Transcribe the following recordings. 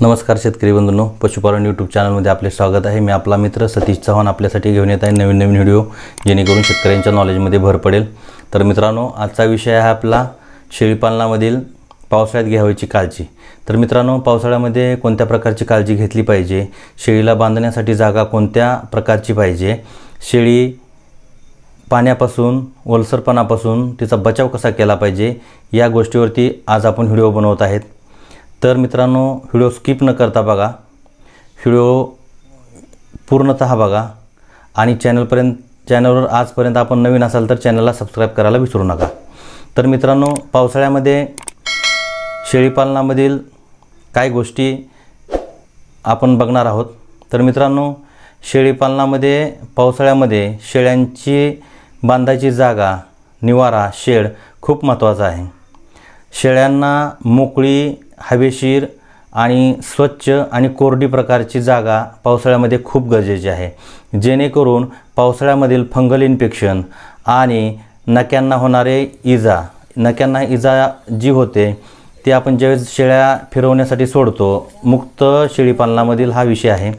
नमस्कार शेतकरी बंधूंनो पशुपालन यूट्यूब चॅनलमध्ये आपले स्वागत आहे. मी आपला मित्र सतीश चव्हाण आपल्यासाठी घेऊन येत आहे नवीन नवीन व्हिडिओ जेणेकरून शेतकऱ्यांच्या नॉलेजमध्ये भर पडेल. तर मित्रांनो आजचा विषय आहे आपला शेळीपालनामधील पावसाळ्यात घ्यावयाची काळजी. तर मित्रांनो पावसाळ्यामध्ये कोणत्या प्रकारची काळजी घेतली पाहिजे? शेळीला बांधण्यासाठी जागा कोणत्या प्रकारची पाहिजे? शेळी पाण्यापासून ओलसरपणापासून तिचा बचाव कसा केला पाहिजे? या गोष्टीवरती आज आपण व्हिडिओ बनवत आहेत. तर मित्रांनो व्हिडिओ स्किप न करता बघा. व्हिडिओ पूर्णतः बघा. आणि चॅनलपर्यंत चॅनलवर आजपर्यंत आपण नवीन असाल तर चॅनलला सबस्क्राईब करायला विसरू नका. तर मित्रांनो पावसाळ्यामध्ये शेळीपालनामधील काय गोष्टी आपण बघणार आहोत. तर मित्रांनो शेळीपालनामध्ये पावसाळ्यामध्ये शेळ्यांची बांधायची जागा निवारा शेड खूप महत्त्वाचा आहे. शेळ्यांना मोकळी हवेशीर आणि स्वच्छ आणि कोरडी प्रकारची जागा पावसाळ्यामध्ये खूप गरजेची आहे. जेणेकरून पावसाळ्यामधील फंगल इन्फेक्शन आणि नक्यांना होणारे इजा नक्यांना इजा जी होते ती आपण ज्यावेळेस शेळ्या फिरवण्यासाठी सोडतो मुक्त शेळीपालनामधील हा विषय आहे.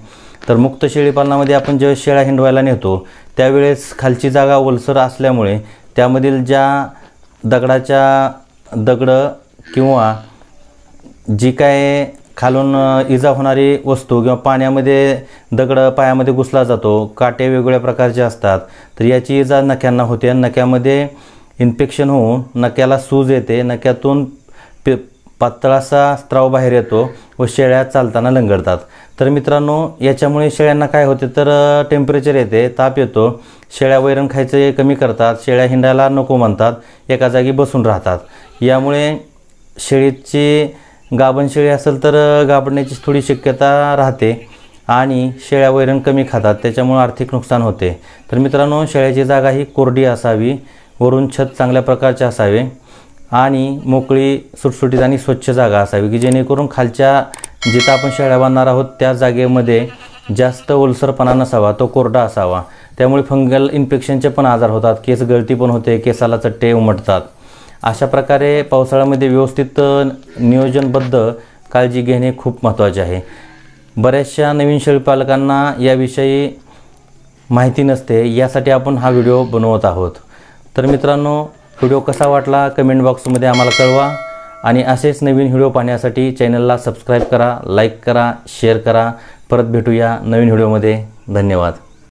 तर मुक्त शेळीपालनामध्ये आपण ज्यावेळेस शेळ्या हिंडवायला नेतो त्यावेळेस खालची जागा ओलसर असल्यामुळे त्यामधील ज्या दगडाच्या दगडं किंवा जी काय खालून इजा होणारी वस्तू किंवा पाण्यामध्ये दगड पायामध्ये घुसला जातो काटे वेगवेगळ्या प्रकारचे असतात तर याची इजा नक्यांना होते. नक्यामध्ये इन्फेक्शन होऊन नक्याला सूज येते. नक्यातून पे पातळासा स्त्राव बाहेर येतो व शेळ्या चालताना लंगडतात. तर मित्रांनो याच्यामुळे शेळ्यांना काय होते तर टेम्परेचर येते ताप येतो. शेळ्या वैरण खायचे कमी करतात. शेळ्या हिंडायला नको म्हणतात. एका जागी बसून राहतात. यामुळे शेळीची गाभण शेळी असेल तर गाभण्याची थोडी शक्यता राहते आणि शेळ्या वैरण कमी खातात त्याच्यामुळे आर्थिक नुकसान होते. तर मित्रांनो शेळ्याची जागा ही कोरडी असावी वरून छत चांगल्या प्रकारचे असावे आणि मोकळी सुटसुटीत आणि स्वच्छ जागा असावी की जेणेकरून खालच्या जिथं आपण शेळ्या बांधणार आहोत त्या जागेमध्ये जास्त ओलसरपणा नसावा तो कोरडा असावा. त्यामुळे फंगल इन्फेक्शनचे पण आजार होतात केस गळती पण होते केसाला चट्टे उमटतात. अशा प्रकारे पावसाळ्यामध्ये व्यवस्थित नियोजनबद्ध काळजी घेणे खूप महत्त्वाचे आहे. बऱ्याचशा नवीन शेळीपालकांना याविषयी माहिती नसते यासाठी आपण हा व्हिडिओ बनवत आहोत. तर मित्रांनो व्हिडिओ कसा वाटला कमेंट बॉक्समध्ये आम्हाला कळवा आणि असेच नवीन व्हिडिओ पाहण्यासाठी चॅनलला सबस्क्राईब करा लाईक करा शेअर करा. परत भेटूया नवीन व्हिडिओमध्ये. धन्यवाद.